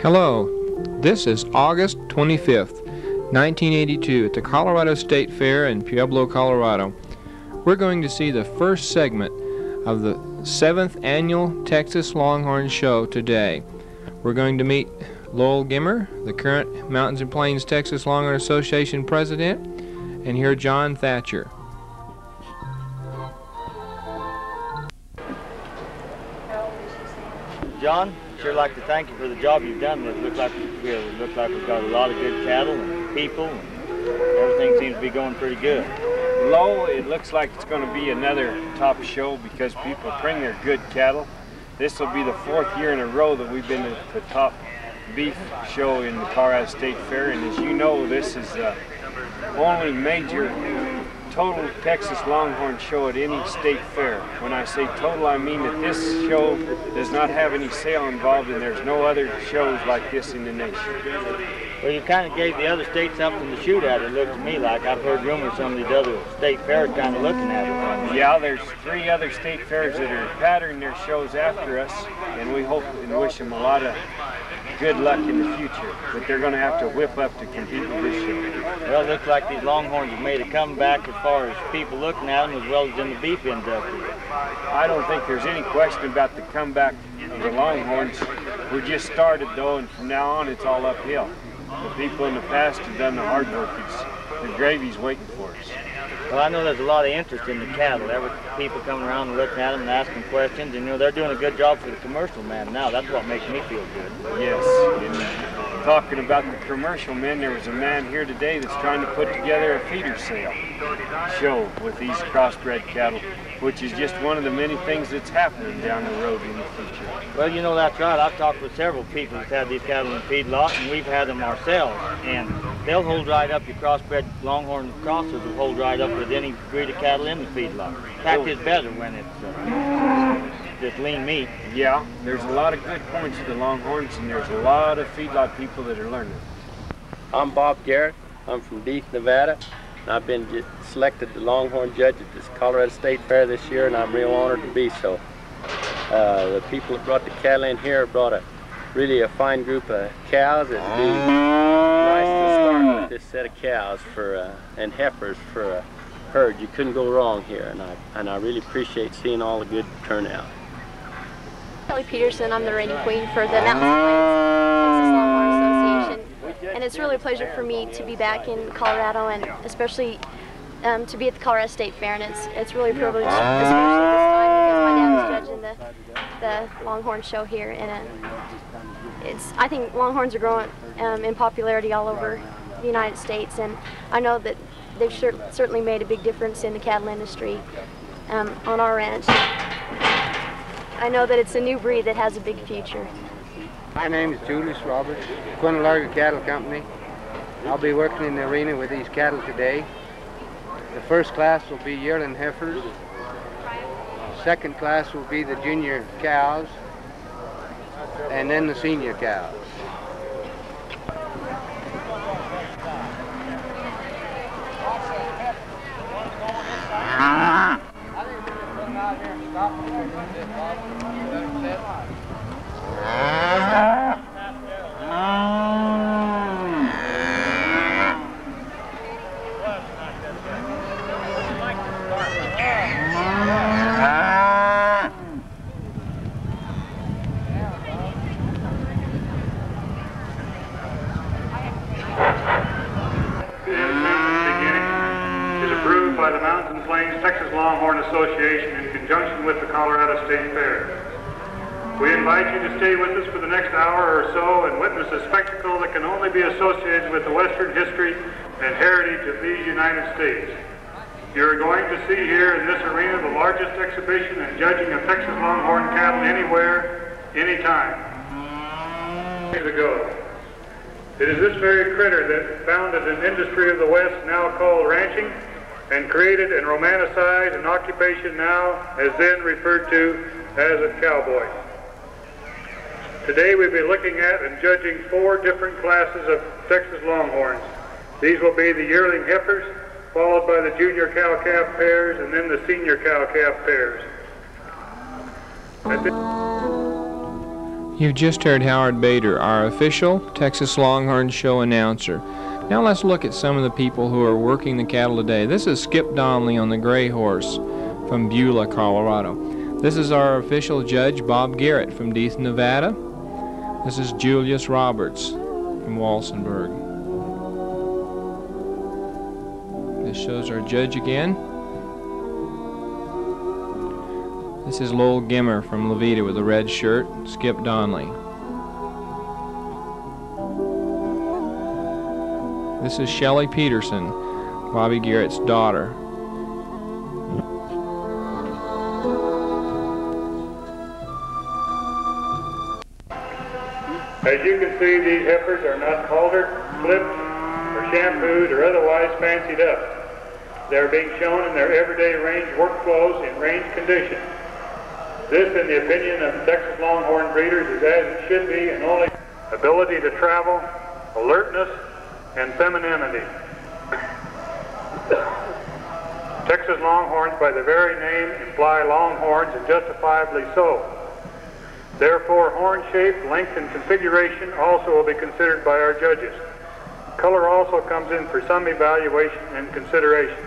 Hello, this is August 25th, 1982 at the Colorado State Fair in Pueblo, Colorado. We're going to see the first segment of the 7th Annual Texas Longhorn Show today. We're going to meet Lowell Gimmer, the current Mountains and Plains Texas Longhorn Association president, and hear John Thatcher. John, sure like to thank you for the job you've done. It looks like we looks like we've got a lot of good cattle and people, and everything seems to be going pretty good. Low, it looks like it's going to be another top show because people bring their good cattle. This will be the fourth year in a row that we've been at the top beef show in the Colorado State Fair, and as you know, this is the only major total Texas Longhorn show at any state fair. When I say total, I mean that this show does not have any sale involved and there's no other shows like this in the nation. Well, you kind of gave the other states something to shoot at, it looked to me like. I've heard rumors some of these other state fairs kind of looking at it. Yeah, there's three other state fairs that are patterning their shows after us, and we hope and wish them a lot of good luck in the future, but they're going to have to whip up to compete with this show. Well, it looks like these Longhorns have made a comeback as far as people looking at them as well as in the beef industry. I don't think there's any question about the comeback of the Longhorns. We just started though, and from now on it's all uphill. The people in the past have done the hard work. It's, the gravy's waiting for us. Well, I know there's a lot of interest in the cattle. Every people coming around and looking at them and asking questions. And, you know, they're doing a good job for the commercial man now. That's what makes me feel good. Yes. Talking about the commercial men, there was a man here today that's trying to put together a feeder sale show with these crossbred cattle, which is just one of the many things that's happening down the road in the future. Well, you know, that's right. I've talked with several people that's had these cattle in feedlot, and we've had them ourselves. And they'll hold right up. Your crossbred longhorn crosses will hold right up with any breed of cattle in the feedlot. In fact, it's better when it's uh, just lean meat. Yeah, there's a lot of good points to the longhorns, and there's a lot of feedlot people that are learning. I'm Bob Garrett. I'm from Deeth, Nevada. And I've been selected the Longhorn judge at this Colorado State Fair this year, and I'm real honored to be so. Uh, the people that brought the cattle in here brought a really a fine group of cows. It'd be nice to start with this set of cows for uh, and heifers for a herd. You couldn't go wrong here, and I and I really appreciate seeing all the good turnout. Kelly Peterson, I'm the reigning queen for the Mountains Texas Longhorn Association, and it's really a pleasure for me to be back in Colorado, and especially um, to be at the Colorado State Fair, and it's it's really a privilege, especially this time because my dad was judging the the Longhorn show here, and uh, it's I think Longhorns are growing um, in popularity all over the United States, and I know that they've certainly made a big difference in the cattle industry um, on our ranch. I know that it's a new breed that has a big future. My name is Julius Roberts, Quinnalarga Cattle Company. I'll be working in the arena with these cattle today. The first class will be yearling heifers. Second class will be the junior cows. And then the senior cows. is approved by the Mountains and Plains Texas Longhorn Association in conjunction with the Colorado State Fair. We invite you to stay with us for the next hour or so and witness a spectacle that can only be associated with the Western history and heritage of these United States. You're going to see here in this arena the largest exhibition and judging of Texas Longhorn cattle anywhere, anytime. Years ago. It is this very critter that founded an industry of the West now called ranching and created and romanticized an occupation now as then referred to as a cowboy. Today we'll be looking at and judging four different classes of Texas Longhorns. These will be the yearling heifers, followed by the junior cow-calf pairs, and then the senior cow-calf pairs. You've just heard Howard Bader, our official Texas Longhorn Show announcer. Now let's look at some of the people who are working the cattle today. This is Skip Donnelly on the gray horse from Beulah, Colorado. This is our official judge, Bob Garrett from Deeth, Nevada. This is Julius Roberts from Walsenburg. This shows our judge again. This is Lowell Gimmer from La Veta with a red shirt, Skip Donnelly. This is Shelley Peterson, Bobby Garrett's daughter. As you can see, these heifers are not haltered, clipped, or shampooed, or otherwise fancied up. They're being shown in their everyday range workflows in range conditions. This, in the opinion of Texas Longhorn breeders, is as it should be and only ability to travel, alertness, and femininity. Texas Longhorns, by the very name, imply longhorns, and justifiably so. Therefore, horn shape, length, and configuration also will be considered by our judges. Color also comes in for some evaluation and consideration.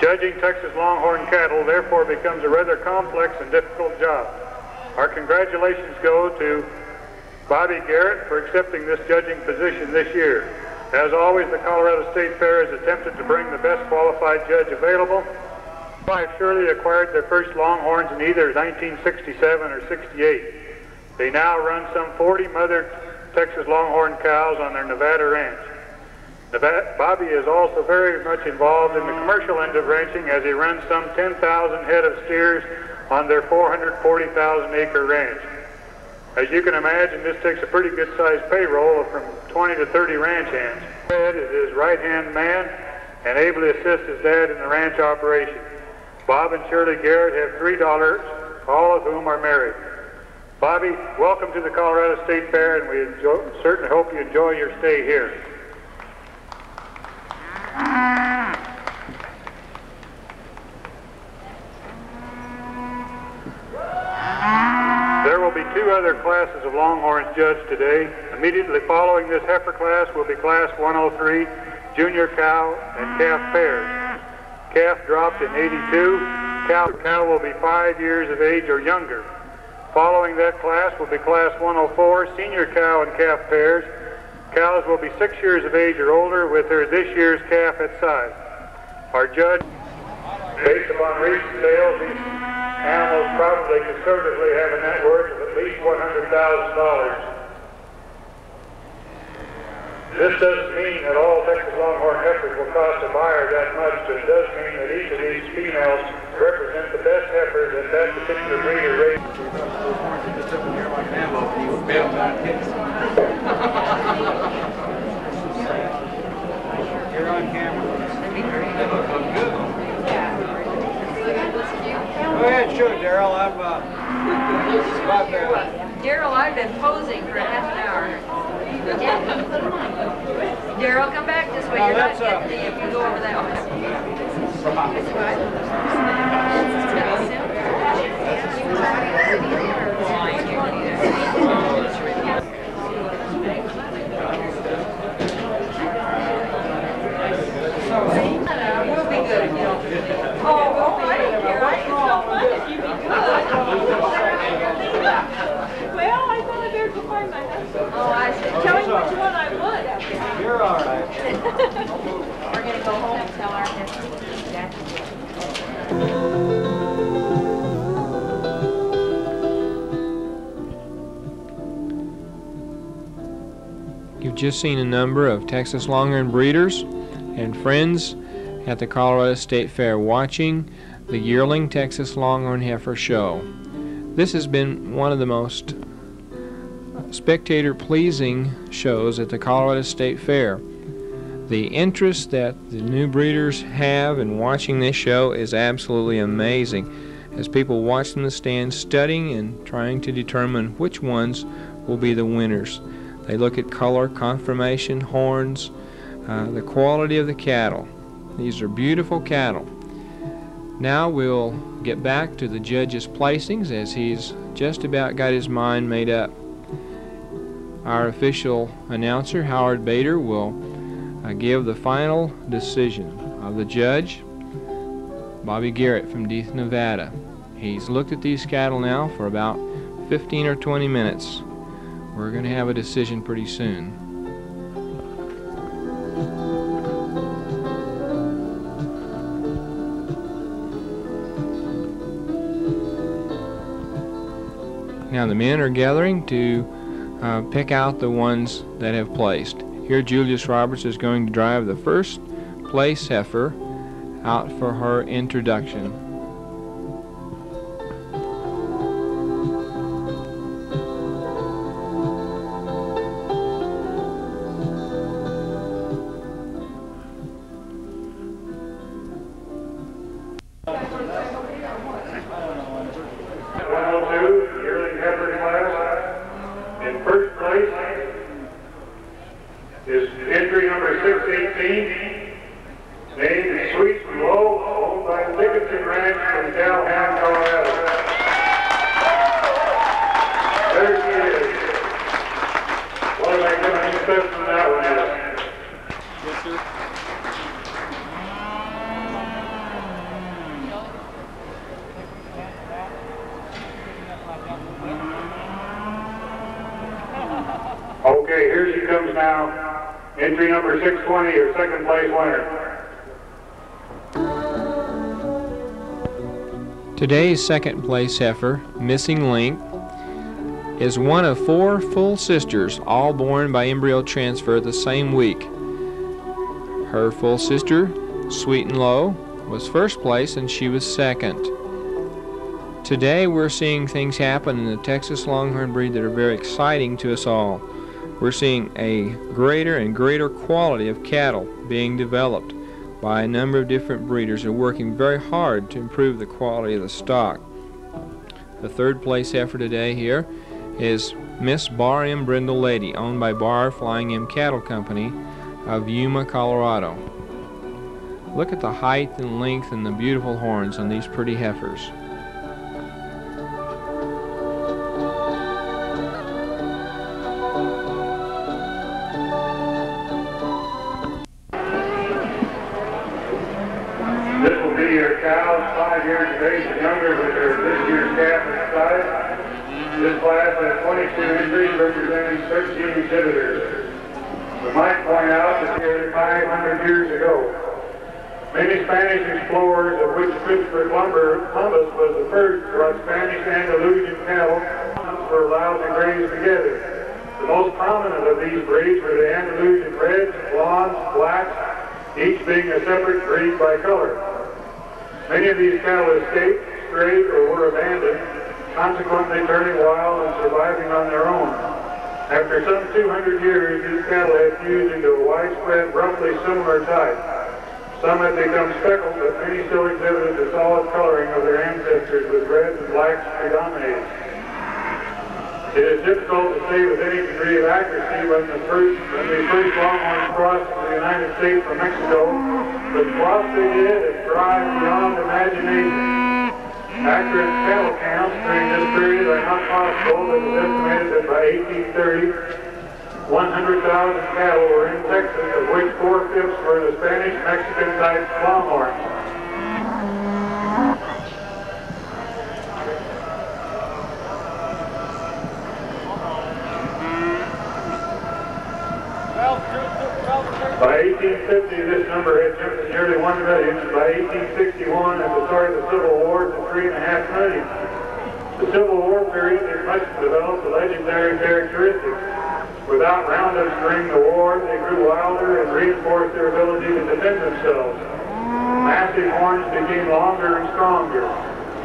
Judging Texas Longhorn cattle therefore becomes a rather complex and difficult job. Our congratulations go to Bobby Garrett for accepting this judging position this year. As always, the Colorado State Fair has attempted to bring the best qualified judge available. Five Shirley acquired their first Longhorns in either 1967 or 68. They now run some 40 mother Texas Longhorn cows on their Nevada ranch. Bobby is also very much involved in the commercial end of ranching as he runs some 10,000 head of steers on their 440,000 acre ranch. As you can imagine, this takes a pretty good sized payroll of from 20 to 30 ranch hands. Ed is his right hand man and able to assist his dad in the ranch operation. Bob and Shirley Garrett have three daughters, all of whom are married. Bobby, welcome to the Colorado State Fair, and we enjoy, certainly hope you enjoy your stay here. There will be two other classes of Longhorns judged today. Immediately following this heifer class will be Class 103, Junior Cow and Calf Pairs. Calf dropped in 82. Cow, cow will be five years of age or younger. Following that class will be Class 104, Senior Cow and Calf Pairs. Cows will be six years of age or older with her this year's calf at size. Our judge, based upon recent sales, animals probably conservatively have a net worth of at least $100,000. This doesn't mean that all Texas Longhorn heifers will cost a buyer that much, but it does mean that each of these females represent the best heifers that that particular breeder raised. Go ahead, shoot, Daryl. I'm, uh, about there. Daryl, I've been posing for a half an hour. Daryl, come back this way. Now, You're not uh, getting me if you go over that way. Just seen a number of Texas Longhorn breeders and friends at the Colorado State Fair watching the yearling Texas Longhorn Heifer Show. This has been one of the most spectator pleasing shows at the Colorado State Fair. The interest that the new breeders have in watching this show is absolutely amazing as people watch in the stands studying and trying to determine which ones will be the winners. They look at color, conformation, horns, uh, the quality of the cattle. These are beautiful cattle. Now we'll get back to the judge's placings as he's just about got his mind made up. Our official announcer, Howard Bader, will uh, give the final decision of the judge, Bobby Garrett from Deeth, Nevada. He's looked at these cattle now for about 15 or 20 minutes. We're going to have a decision pretty soon. Now the men are gathering to uh, pick out the ones that have placed. Here Julius Roberts is going to drive the first place heifer out for her introduction. Today's second place heifer, Missing Link, is one of four full sisters, all born by embryo transfer the same week. Her full sister, Sweet and Low, was first place and she was second. Today we're seeing things happen in the Texas Longhorn breed that are very exciting to us all. We're seeing a greater and greater quality of cattle being developed by a number of different breeders who are working very hard to improve the quality of the stock. The third place heifer today here is Miss Bar M. Brindle Lady, owned by Bar Flying M Cattle Company of Yuma, Colorado. Look at the height and length and the beautiful horns on these pretty heifers. Spanish explorers, of which Christopher Columbus was the first, brought Spanish Andalusian cattle were allowed to graze together. The most prominent of these breeds were the Andalusian reds, blondes, blacks, each being a separate breed by color. Many of these cattle escaped, strayed, or were abandoned, consequently turning wild and surviving on their own. After some 200 years, these cattle have fused into a widespread, roughly similar type. Some have become speckled, but many still exhibited the solid coloring of their ancestors with reds and blacks predominating. It is difficult to say with any degree of accuracy when the first when the first longhorns crossed the United States from Mexico, but what they did is drive beyond imagination. Accurate cattle counts during this period are not possible, it is estimated that by 1830, 100,000 cattle were in Texas, of which four-fifths were the Spanish-Mexican type longhorns. By 1850, this number had nearly 1 million, and by 1861, at the start of the Civil War, to 3.5 million. The Civil War period is much developed the legendary characteristics. Without Roundups during the war, they grew wilder and reinforced their ability to defend themselves. Massive horns became longer and stronger.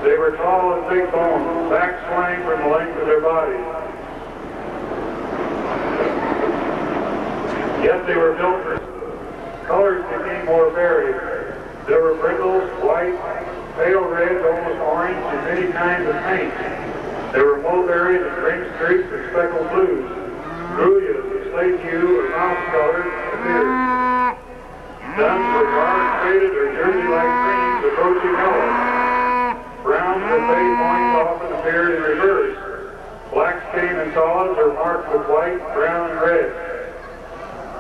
They were tall and thick boned, back swaying from the length of their bodies. Yet they were built for colors became more varied. There were brindles, white, pale reds, almost orange, and many kinds of paint. There were mulberries and green streaks and speckled blues. Julius, slate hue or mouse color appeared. Duns were dark faded or jersey-like creams approaching yellow. Browns with fade points often appeared in reverse. Blacks came in solids or marked with white, brown, and red.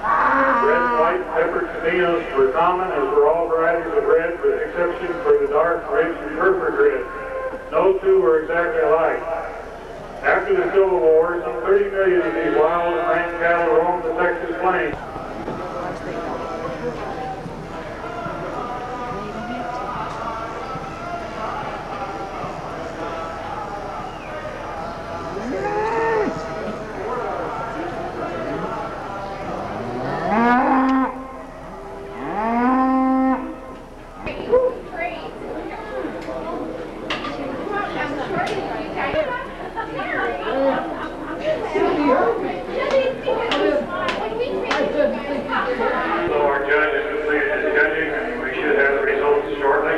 Red, white, pepper caninos were common, as were all varieties of red, with exception for the dark, rich, and purple red. No two were exactly alike. After the Civil War, some 30 million of these wild and rank cattle roamed the Texas plains. So our judge has completed his judging, and we should have the results shortly.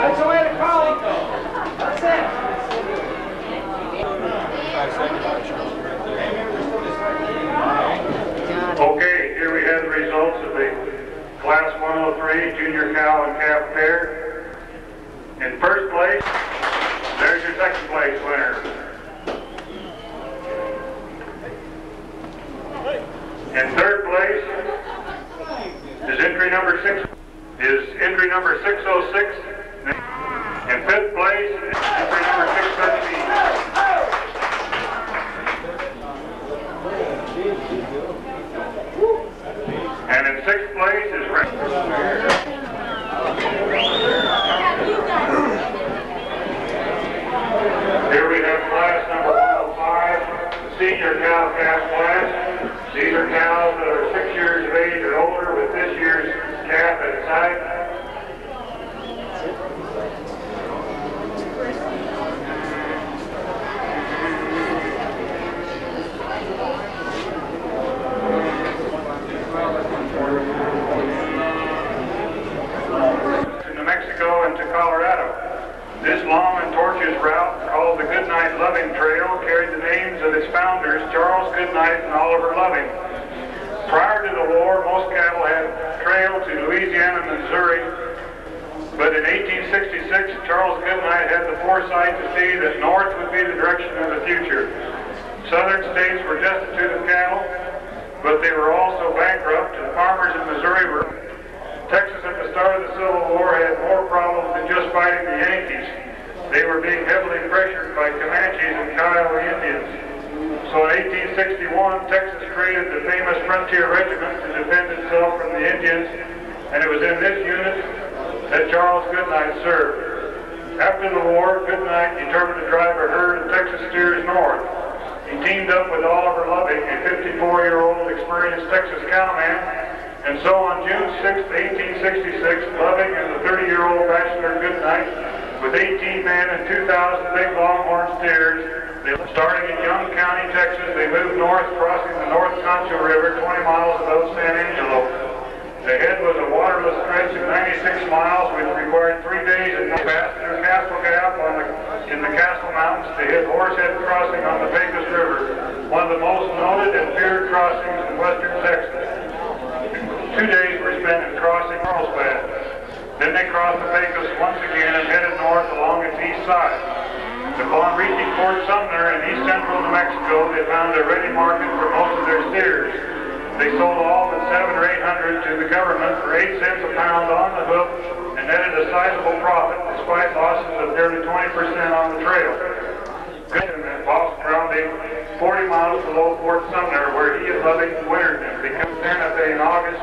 That's the way to call it. That's it. Okay, here we have the results of the Class 103 Junior Cow and Calf Pair. In first place, there's your second place winner. In third place is entry number six, is entry number 606. In fifth place, entry number 613. And in sixth place is Here we have class number 105, senior cow calf class. These are cows that are year's at sight. to New Mexico and to Colorado. This long and tortuous route, called the Goodnight Loving Trail, carried the names of its founders, Charles Goodnight and Oliver Loving. Prior to the war, most cattle had trailed to Louisiana Missouri, but in 1866, Charles Goodnight had the foresight to see that north would be the direction of the future. Southern states were destitute of cattle, but they were also bankrupt, and farmers in Missouri were Texas at the start of the Civil War had more problems than just fighting the Yankees. They were being heavily pressured by Comanches and Kiowa Indians. So in 1861, Texas created the famous Frontier Regiment to defend itself from the Indians, and it was in this unit that Charles Goodnight served. After the war, Goodnight determined to drive a herd of Texas steers north. He teamed up with Oliver Loving, a 54-year-old experienced Texas cowman, and so on June 6, 1866, Loving and the 30-year-old bachelor Goodnight, with 18 men and 2,000 big longhorn steers, starting in Young County, Texas, they moved north, crossing the North Concho River 20 miles above San Angelo. The head was a waterless stretch of 96 miles, which required three days and passed through Castle Gap the, in the Castle Mountains to hit Horsehead Crossing on the Pecos River, one of the most noted and feared crossings in western Texas. Two days were spent in crossing Carlsbad. Then they crossed the Pecos once again and headed north along its east side. Upon reaching Fort Sumner in east central New Mexico, they found a ready market for most of their steers. They sold all but seven or eight hundred to the government for eight cents a pound on the hoof and netted a sizable profit despite losses of nearly 20% on the trail. Goodnight and Bosque Grande 40 miles below Fort Sumner, where he and Loving wintered and became Santa Fe in August.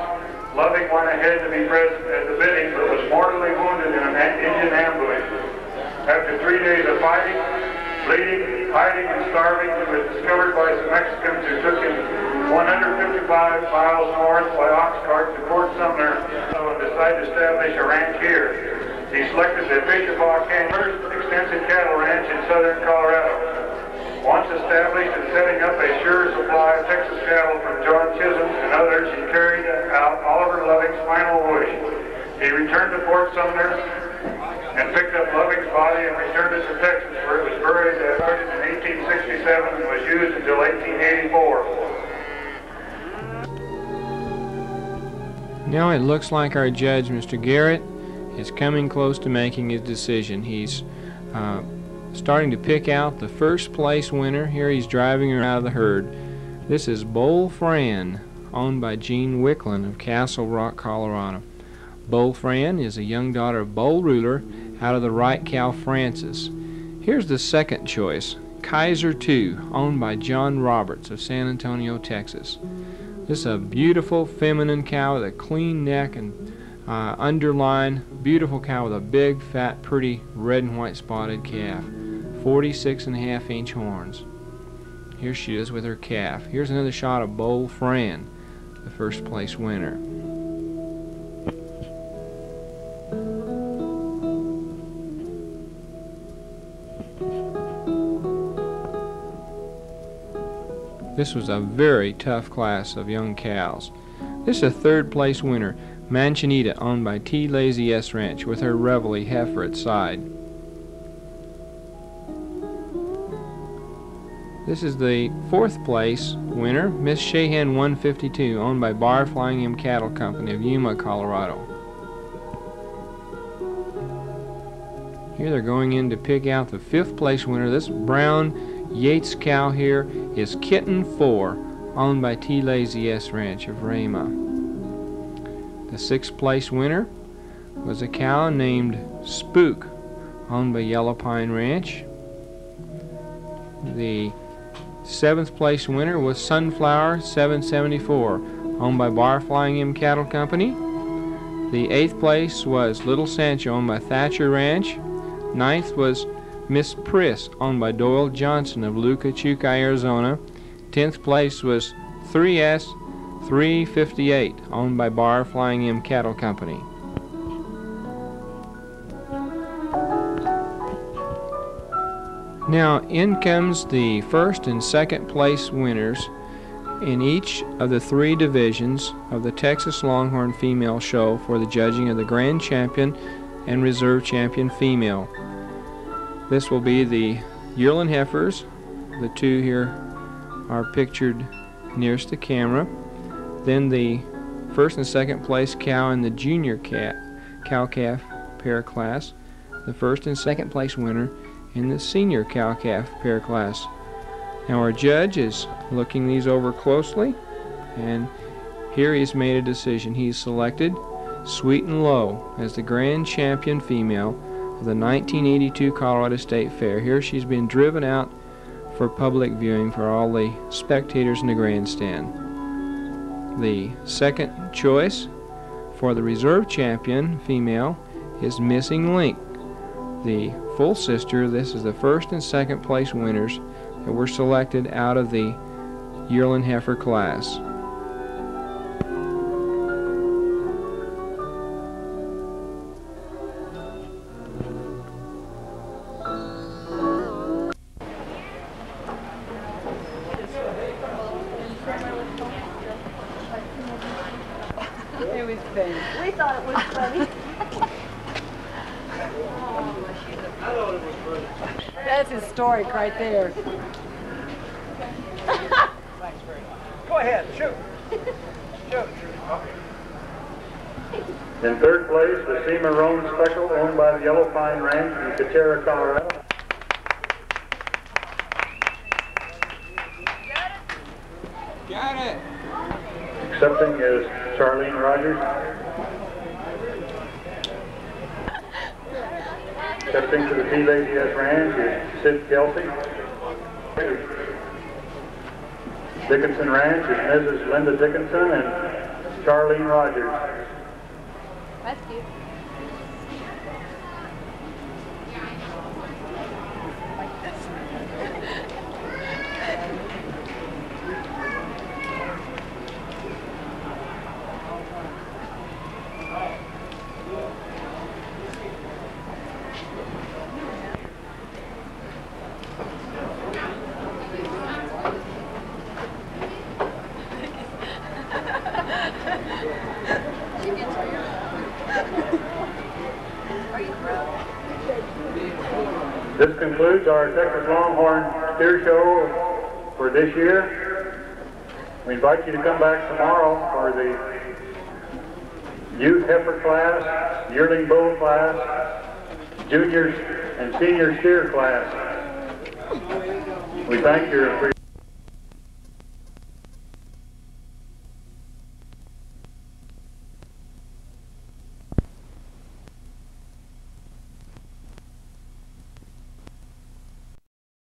Loving went ahead to be present at the bidding, but was mortally wounded in an Indian ambush. After three days of fighting, bleeding, hiding, and starving, he was discovered by some Mexicans who took him 155 miles north by ox cart to Fort Sumner and decided to establish a ranch here. He selected the Apishapa Canyon, first extensive cattle ranch in southern Colorado. Once established and setting up a sure supply of Texas cattle from John Chisum and others, he carried out Oliver Loving's final wish. He returned to Fort Sumner and picked up Loving's body and returned it to Texas, where it was buried in 1867 and was used until 1884. Now it looks like our judge, Mr. Garrett, is coming close to making his decision. He's uh, starting to pick out the first place winner. Here he's driving her out of the herd. This is Bull Fran, owned by Gene Wicklin of Castle Rock, Colorado. Bull Fran is a young daughter of Bull Ruler out of the Wright cow Francis. Here's the second choice, Kaiser II, owned by John Roberts of San Antonio, Texas. This is a beautiful feminine cow with a clean neck and uh, underline. Beautiful cow with a big, fat, pretty red and white spotted calf. 46 and a half inch horns. Here she is with her calf. Here's another shot of Bull Fran, the first place winner. This was a very tough class of young cows. This is a third place winner, Manzanita, owned by T. Lazy S Ranch, with her Reveille heifer at side. This is the fourth place winner, Miss Shahan 152, owned by Bar Flying M Cattle Company of Yuma, Colorado. Here they're going in to pick out the fifth place winner. This brown Yates cow here is Kitten 4, owned by T. Lazy S Ranch of Rama. The sixth place winner was a cow named Spook, owned by Yellow Pine Ranch. The seventh place winner was Sunflower 774, owned by Bar Flying M Cattle Company. The eighth place was Little Sancho, owned by Thatcher Ranch. Ninth was Miss Priss, owned by Doyle Johnson of Lukachukai, Arizona. Tenth place was 3S 358, owned by Bar Flying M Cattle Company. Now in comes the first and second place winners in each of the three divisions of the Texas Longhorn Female Show for the judging of the Grand Champion and Reserve Champion Female. This will be the yearling heifers. The two here are pictured nearest the camera. Then the first and second place cow in the junior cat, cow calf pair class. The first and second place winner in the senior cow calf pair class. Now our judge is looking these over closely and here he's made a decision. He's selected Sweet and Low as the grand champion female the 1982 Colorado State Fair. Here she's been driven out for public viewing for all the spectators in the grandstand. The second choice for the reserve champion female is Missing Link. The full sister, this is the first and second place winners that were selected out of the yearling heifer class. Right there. Go ahead, shoot. shoot. In third place, the Seamer Roan Special, owned by the Yellow Pine Ranch in Katera, Colorado. Got it. Got it. Accepting is Charlene Rogers. Stepping to the T Lazy S Ranch is Sid Kelsey. Dickinson Ranch is Mrs. Linda Dickinson and Charlene Rogers. Rescue. This concludes our Texas Longhorn Steer Show for this year. We invite you to come back tomorrow for the youth heifer class, yearling bull class, juniors and senior steer class. We thank you for